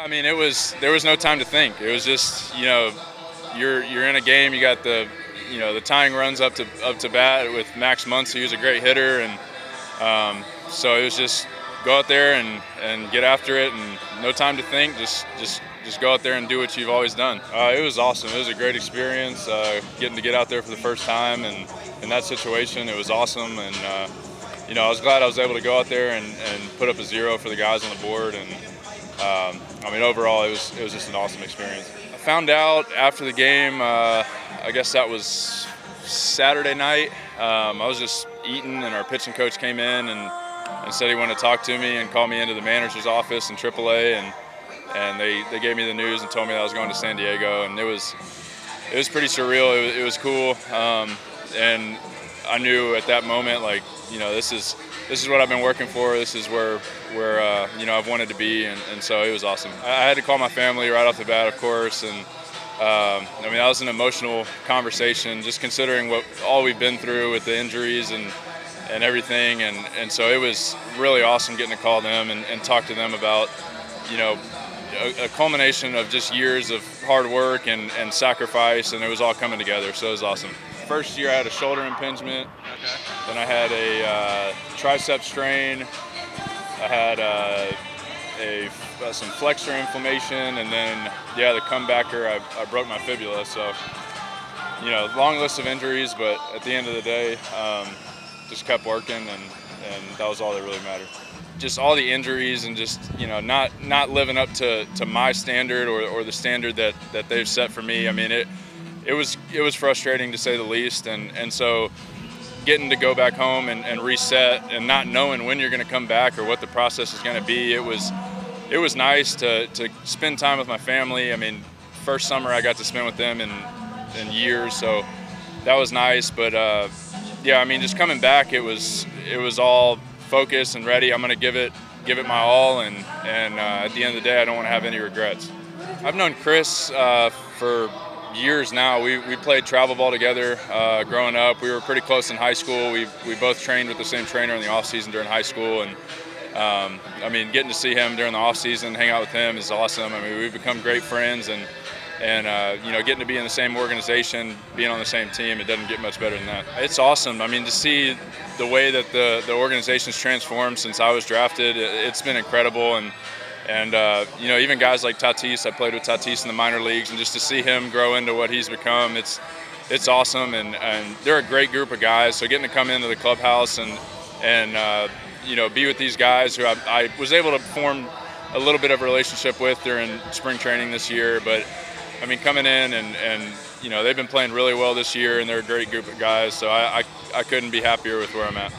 I mean, it was there was no time to think. It was just you know, you're you're in a game. You got the you know the tying runs up to up to bat with Max Muncy, who's a great hitter, and um, so it was just go out there and, and get after it, and no time to think. Just just just go out there and do what you've always done. Uh, it was awesome. It was a great experience uh, getting to get out there for the first time, and in that situation, it was awesome. And uh, you know, I was glad I was able to go out there and, and put up a zero for the guys on the board. And um, I mean, overall, it was it was just an awesome experience. I found out after the game. Uh, I guess that was Saturday night. Um, I was just eating, and our pitching coach came in and, and said he wanted to talk to me and call me into the manager's office in AAA, and and they, they gave me the news and told me that I was going to San Diego, and it was it was pretty surreal. It was, it was cool, um, and I knew at that moment, like you know, this is this is what I've been working for. This is where where uh, you know I've wanted to be, and, and so it was awesome. I, had to call my family right off the bat, of course, and um, I mean, that was an emotional conversation, just considering what all we've been through with the injuries and and everything, and and so it was really awesome getting to call them and, and talk to them about, you know, a, a, culmination of just years of hard work and, and sacrifice, and it was all coming together. So it was awesome. First year I had a shoulder impingement, okay. then I had a uh, tricep strain, I had. Uh, a uh, some flexor inflammation, and then yeah, the comebacker, I, I, broke my fibula. So you know, long list of injuries, but at the end of the day, um, just kept working, and and that was all that really mattered. Just all the injuries and just you know not not living up to, to my standard or, or the standard that, that they've set for me. I mean it it was it was frustrating to say the least, and and so getting to go back home and, and reset and not knowing when you're going to come back or what the process is going to be, it was it was nice to, to spend time with my family. I mean, first summer I got to spend with them in in years, so that was nice. But uh, yeah, I mean, just coming back, it was it was all focused and ready. I'm going to give it give it my all, and and uh, at the end of the day, I don't want to have any regrets. I've known Chris uh, for years now. We, we played travel ball together uh, growing up. We were pretty close in high school. We, we both trained with the same trainer in the off season during high school, and um, I mean, getting to see him during the off season, hang out with him is awesome. I mean, we've become great friends, and and uh, you know, getting to be in the same organization, being on the same team, it doesn't get much better than that. It's awesome. I mean, to see the way that the the organization's transformed since I was drafted, it's been incredible, and and uh, you know, even guys like Tatis, I played with Tatis in the minor leagues, and just to see him grow into what he's become, it's it's awesome. And, and they're a great group of guys. So getting to come into the clubhouse and and uh, you know be with these guys who I, I, was able to form a little bit of a relationship with during spring training this year. But I mean, coming in and and you know they've been playing really well this year, and they're a great group of guys. So I I, I couldn't be happier with where I'm at.